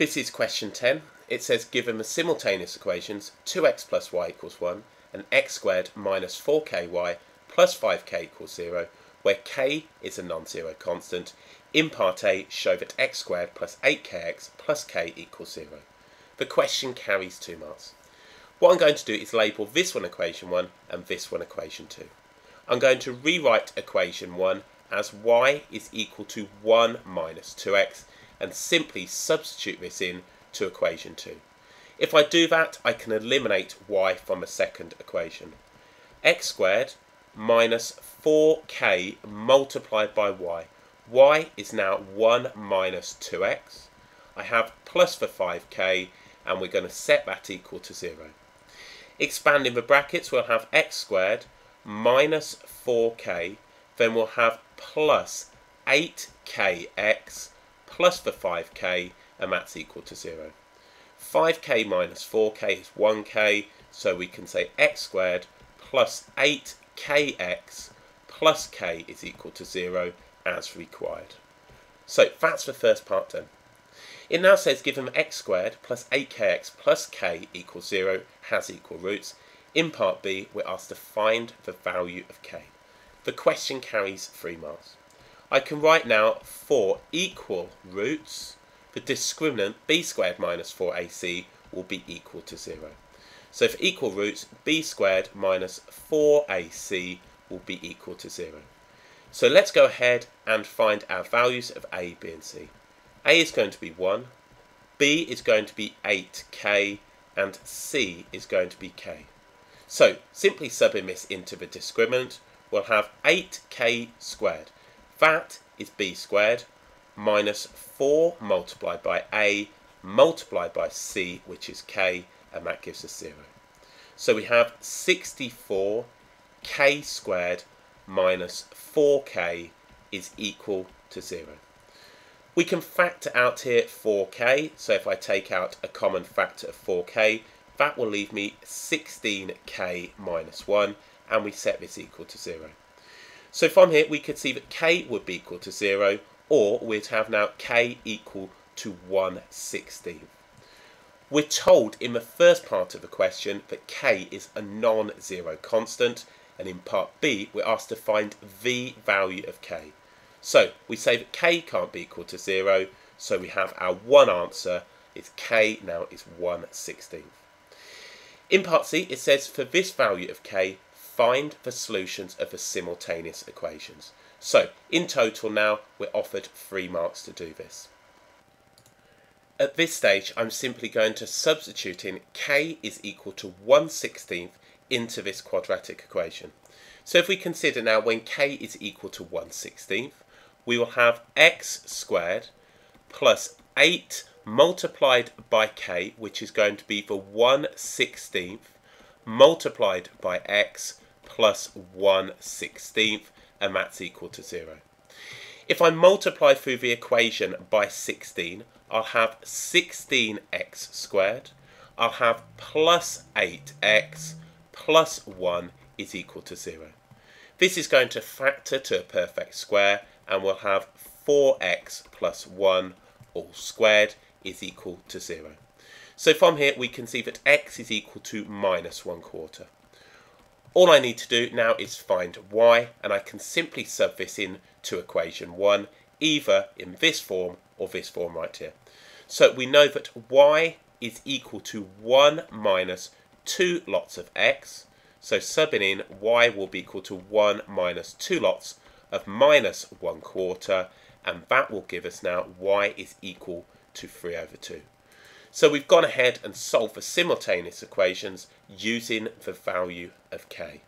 This is question 10. It says given the simultaneous equations 2x plus y equals 1 and x squared minus 4ky plus 5k equals 0, where k is a non-zero constant, in part A show that x squared plus 8kx plus k equals 0. The question carries two marks. What I'm going to do is label this one equation 1 and this one equation 2. I'm going to rewrite equation 1 as y is equal to 1 minus 2x and simply substitute this in to equation 2. If I do that, I can eliminate y from a second equation. x squared minus 4k multiplied by y. y is now 1 minus 2x. I have plus the 5k and we're going to set that equal to 0. Expanding the brackets, we'll have x squared minus 4k, then we'll have plus 8kx plus the 5k, and that's equal to 0. 5k minus 4k is 1k, so we can say x squared plus 8kx plus k is equal to 0 as required. So that's the first part done. It now says given x squared plus 8kx plus k equals 0 has equal roots. In part B, we're asked to find the value of k. The question carries three marks. I can write now for equal roots. The discriminant b squared minus 4ac will be equal to 0. So for equal roots, b squared minus 4ac will be equal to 0. So let's go ahead and find our values of a, b and c. A is going to be 1, B is going to be 8k, and C is going to be k. So, simply subbing this into the discriminant, we'll have 8k squared. That is b squared minus 4 multiplied by a multiplied by c, which is k, and that gives us 0. So we have 64k squared minus 4k is equal to 0. We can factor out here 4k, so if I take out a common factor of 4k, that will leave me 16k minus 1, and we set this equal to 0. So from here we could see that k would be equal to 0, or we'd have now k equal to 1 16th. We're told in the first part of the question that k is a non-zero constant, and in part B we're asked to find the value of k. So we say that k can't be equal to 0, so we have our one answer is k now is 1 16th. In part C it says for this value of k, find the solutions of the simultaneous equations. So in total now we're offered 3 marks to do this. At this stage I'm simply going to substitute in k is equal to 1 16th into this quadratic equation. So if we consider now when k is equal to 1 16th, we will have x squared plus 8 multiplied by k, which is going to be the 1 16th, multiplied by x plus 1 16th, and that's equal to 0. If I multiply through the equation by 16, I'll have 16x squared. I'll have plus 8x plus 1 is equal to 0. This is going to factor to a perfect square and we'll have 4x plus 1 all squared is equal to 0. So from here we can see that x is equal to minus 1 quarter. All I need to do now is find y and I can simply sub this in to equation 1 either in this form or this form right here. So we know that y is equal to 1 minus 2 lots of x. So subbing in y will be equal to 1 minus 2 lots of minus 1 quarter and that will give us now y is equal to 3 over 2. So we've gone ahead and solved for simultaneous equations using the value of k.